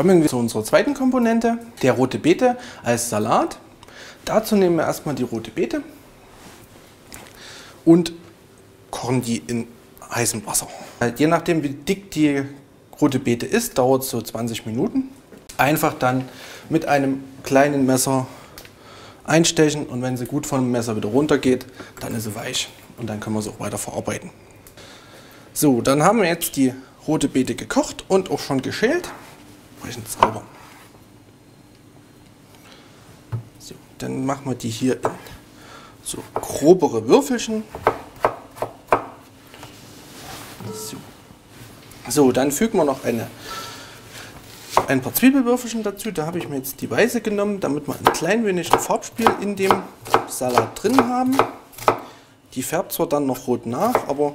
Kommen wir zu unserer zweiten Komponente, der rote Beete als Salat. Dazu nehmen wir erstmal die rote Beete und kochen die in heißem Wasser. Je nachdem, wie dick die rote Beete ist, dauert es so 20 Minuten. Einfach dann mit einem kleinen Messer einstechen und wenn sie gut vom Messer wieder runter geht, dann ist sie weich und dann können wir sie auch weiter verarbeiten. So, dann haben wir jetzt die rote Beete gekocht und auch schon geschält. Brechen sauber. So, dann machen wir die hier in so grobere Würfelchen. So. so, dann fügen wir noch eine, ein paar Zwiebelwürfelchen dazu. Da habe ich mir jetzt die weiße genommen, damit wir ein klein wenig Farbspiel in dem Salat drin haben. Die färbt zwar dann noch rot nach, aber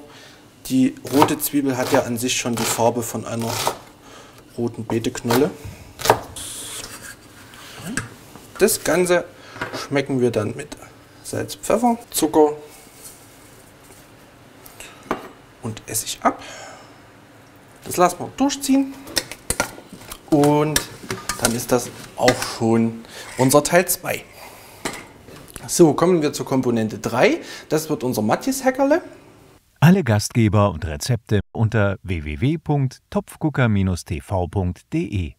die rote Zwiebel hat ja an sich schon die Farbe von einer roten Beeteknolle. Das Ganze schmecken wir dann mit Salz, Pfeffer, Zucker und Essig ab. Das lassen wir durchziehen und dann ist das auch schon unser Teil 2. So, kommen wir zur Komponente 3. Das wird unser Matjes-Hackerle. Alle Gastgeber und Rezepte unter www.topfgucker-tv.de